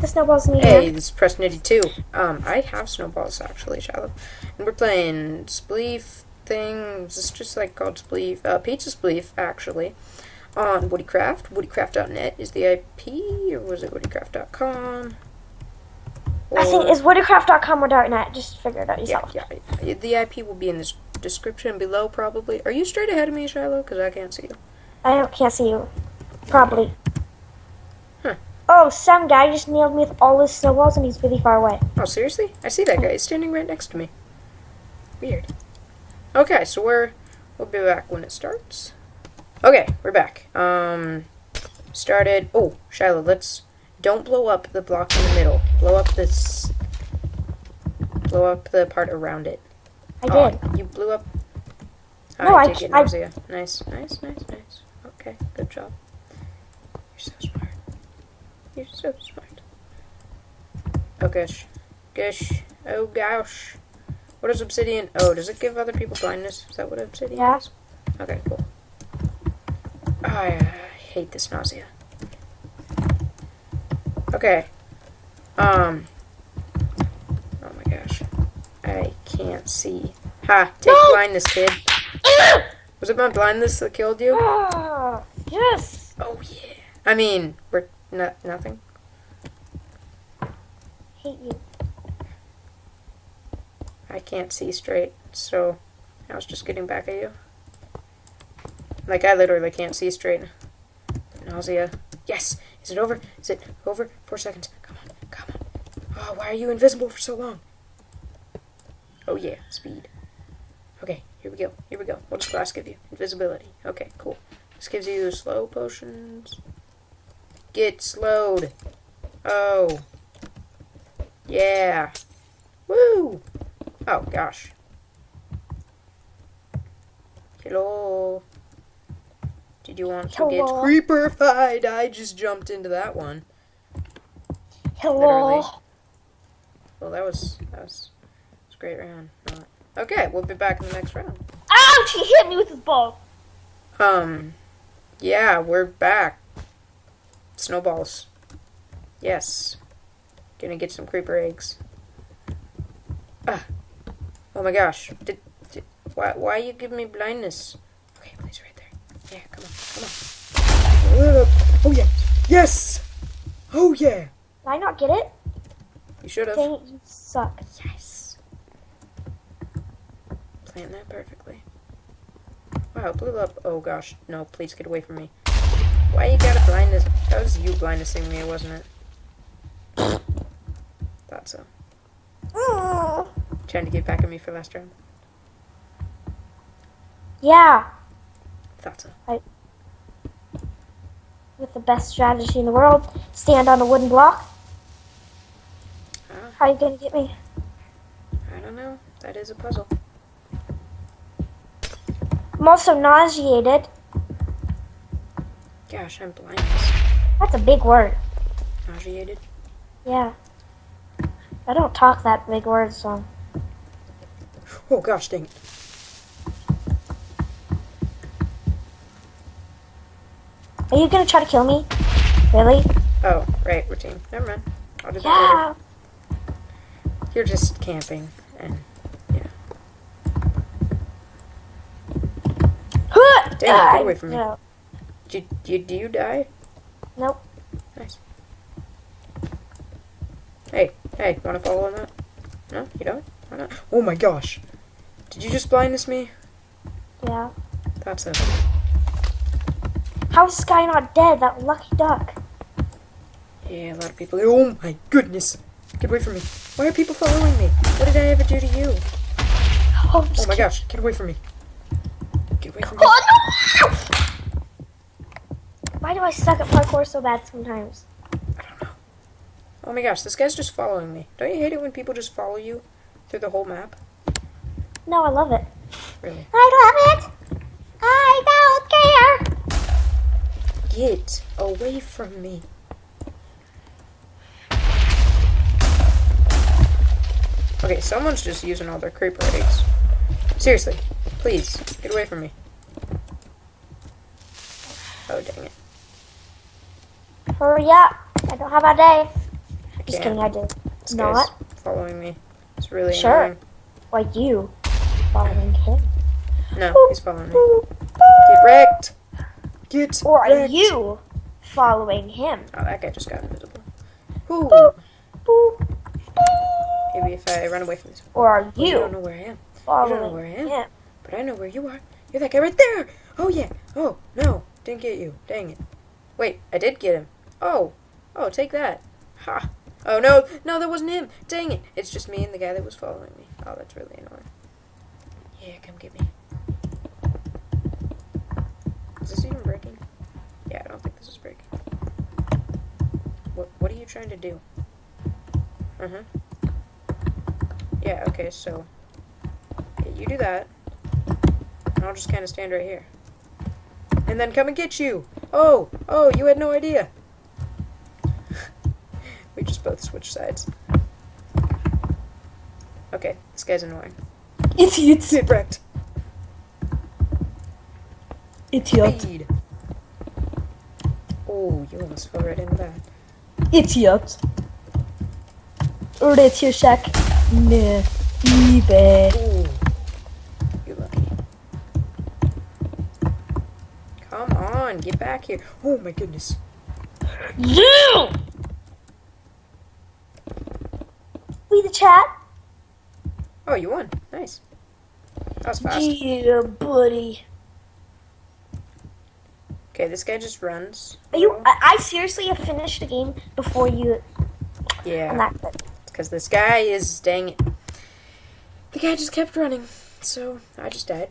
get the snowballs in the Hey, air. this is Prestonity 2. Um, I have snowballs actually, Shiloh. And we're playing Spleef thing. Is this just like called Spleef? Uh, Pizza Spleef, actually. On Woodycraft. Woodycraft.net is the IP, or was it Woodycraft.com? I think it's woodycraft.com or .net. Just figure it out yourself. yeah. yeah. The IP will be in the s- description below, probably. Are you straight ahead of me, Shiloh? Because I can't see you. I can't see you. Probably. Oh, some guy just nailed me with all his snowballs and he's really far away. Oh, seriously? I see that guy. He's standing right next to me. Weird. Okay, so we're we'll be back when it starts. Okay, we're back. Um, started. Oh, Shiloh, let's don't blow up the block in the middle. Blow up this. Blow up the part around it. I Oh, did. you blew up. No, I j- it, I- nausea. Nice, nice, nice, nice. Okay, good job. You're so smart. You're so smart. Oh gosh, gosh, oh gosh. What is obsidian? Oh, does it give other people blindness? Is that what obsidian Yeah. is? Okay, cool. I uh, hate this nausea. Okay. Um. Oh my gosh. I can't see. Ha! Take No! blindness, kid. Was it my blindness that killed you? Ah, yes. Oh yeah. I mean, we're not nothing. Hate you. I can't see straight, so I was just getting back at you. Like I literally can't see straight. Nausea. Yes. Is it over? Is it over? Four seconds. Come on. Come on. Oh, why are you invisible for so long? Oh yeah, speed. Okay, here we go. Here we go. What does glass give you? Invisibility. Okay, cool. This gives you slow potions. Get slowed. Oh. Yeah. Woo! Oh gosh. Hello. Did you want to get Hello. creeper-fied? I just jumped into that one. Hello. Literally. Well, that was that was, was a great round. Not- Okay, we'll be back in the next round. Ouch! He hit me with his ball. Um, yeah, we're back. Snowballs. Yes. Gonna get some creeper eggs. Ah. Oh my gosh. Did, did, why, why you give me blindness? Okay, please, right there. Yeah, come on, come on. Oh yeah. Yes! Oh yeah! Did I not get it? You should have. Dang it, you suck. Yes. Planned that perfectly. Wow, blew up. Oh gosh, no, please get away from me. Why you gotta blindness? That was you blindnessing me, wasn't it? Thought so. Mm. Trying to get back at me for last round. Yeah, Thought so. with the best strategy in the world. Stand on a wooden block. Ah, How you gonna get me? I don't know. That is a puzzle. I'm also nauseated. Gosh, I'm blind. That's a big word. Nauseated. Yeah. I don't talk that big word, so. Oh gosh, dang it. Are you gonna try to kill me? Really? Oh, right, we're team. Never mind. I'll do that later. Yeah. You're just camping, and Huh! Dang it, get ah, away from me. No. Do you, do you, do you die? Nope. Nice. Hey, hey, want to follow on that? No, you don't? Why not? Oh my gosh. Did you just blindness me? Yeah. That's it. How is Sky not dead? That lucky duck. Yeah, a lot of people. Oh my goodness. Get away from me. Why are people following me? What did I ever do to you? Oh, Oh my gosh, get away from me. Get away from me. Oh, no! Why do I suck at parkour so bad sometimes? I don't know. Oh my gosh, this guy's just following me. Don't you hate it when people just follow you through the whole map? No, I love it. Really? I love it. I don't care. Get away from me. Okay, someone's just using all their creeper eggs. Seriously, please, get away from me. Oh, dang it. Hurry up. I don't have a day. Just Can't. kidding, I do. This Not following me. It's really Sure. annoying. like you following him. No, he's following me. Get wrecked. Get Or are wrecked. you following him? Oh, that guy just got invisible. Ooh. Boop, boop. Maybe if I run away from this. Or are you you don't know where I am, following I don't know where I am. him? but I know where you are. You're that guy right there. Oh yeah. Oh no, didn't get you. Dang it. Wait, I did get him. Oh, oh, take that. Ha. Oh no, no, that wasn't him. Dang it. It's just me and the guy that was following me. Oh, that's really annoying. Yeah, come get me. Is this even breaking? Yeah, I don't think this is breaking. What What are you trying to do? Uh huh. Yeah. Okay. So. Yeah, you do that. And I'll just kind of stand right here. And then come and get you. Oh, oh, you had no idea. We just both switched sides. Okay, this guy's annoying. Idiot. Get wrecked. Idiot. Speed. Oh, you almost fell right into that. Idiot. Radio Shack. Ne. eBay. Ooh. You lucky. Come on, get back here. Oh my goodness. You! We the chat? Oh, you won. Nice. That was fast. Yeah, buddy. Okay, this guy just runs. Are you? I, I seriously have finished the game before you. Yeah. I'm not good. Because this guy is, dang it. The guy just kept running. So, I just died.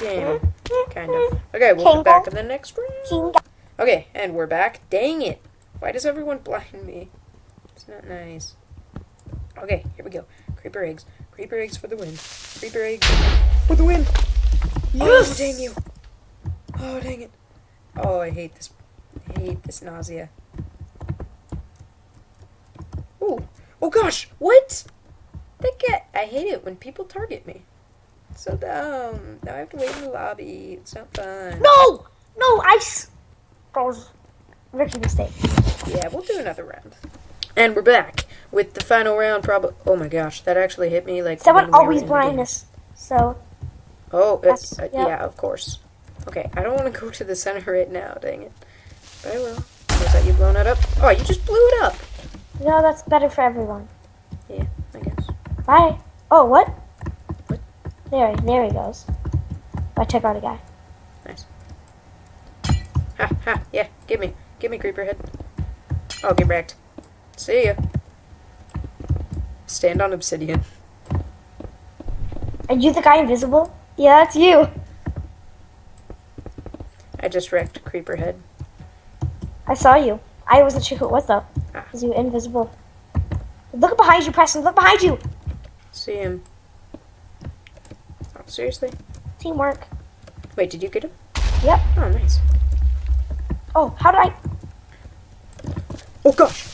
Game. Kind of. Okay, we'll be back in the next round. Okay, and we're back. Dang it. Why does everyone blind me? It's not nice. Okay, here we go. Creeper eggs. Creeper eggs for the win. Creeper eggs for the win. Yes! Oh, dang you. Oh, dang it. Oh, I hate this. I hate this nausea. Oh, oh gosh, what? That guy, I hate it when people target me. It's so dumb. Now I have to wait in the lobby. It's not fun. No! No, I. That was rookie mistake. Yeah, we'll do another round. And we're back with the final round. Probably. Oh my gosh, that actually hit me like. Someone always in blind us. So, Oh, it's, uh, yeah. yeah, of course. Okay, I don't want to go to the center right now. Dang it. But I will. Was that you blowing it up? Oh, you just blew it up. no, that's better for everyone. Yeah, I guess. Bye. Oh, what? What? There, there he goes. I took out a guy. Nice. Ha ha. Yeah, give me, give me creeper head. Oh, get wrecked. See ya. Stand on obsidian. Are you the guy invisible? Yeah, that's you. I just wrecked creeper head. I saw you. I wasn't sure who it was though. Ah. Cause you were invisible. Look behind you, Preston. Look behind you. See him. Oh, seriously? Teamwork. Wait, did you get him? Yep. Oh, nice. Oh, how did I? Oh gosh.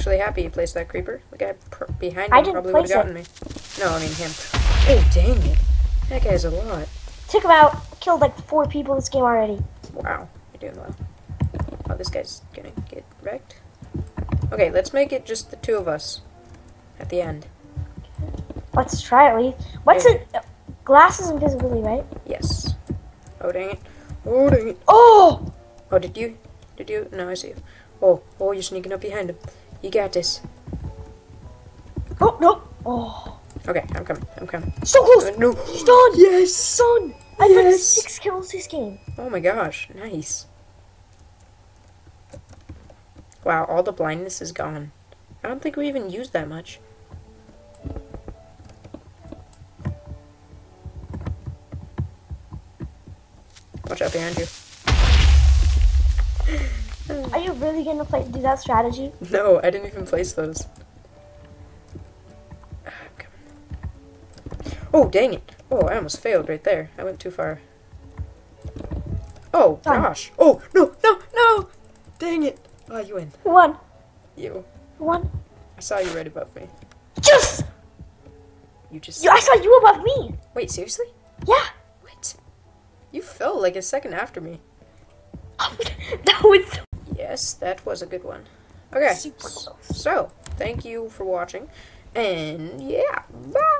Actually happy you placed that creeper. The guy behind I probably would have gotten me. No, I mean him. Oh dang it! That guy's a lot. Took him out. Killed like four people this game already. Wow, you're doing well. Oh, this guy's gonna get wrecked. Okay, let's make it just the two of us at the end. Let's try it, Lee. What's it? Glasses invisibility, right? Yes. Oh dang it! Oh dang it! Oh! Oh, did you? Did you? No, I see you. Oh, oh, you're sneaking up behind him. You got this. Oh no! Oh, Okay, I'm coming. I'm coming. so close. Uh, no. He's done. Yes. Son, I got six kills this game. Oh my gosh, nice. Wow, all the blindness is gone. I don't think we even used that much. Watch out behind you. Really gonna play do that strategy? No, I didn't even place those. Ah. Oh, dang it. Oh, I almost failed right there. I went too far. Oh, Done. gosh. Oh, no, no, no! Dang it. Oh, you win. One. You. One. I saw you right above me. Yes! You just. You, I saw you above me. Wait, seriously? Yeah. What? You fell like a second after me. Oh, that was. Yes, that was a good one. Okay, so thank you for watching, and yeah, bye.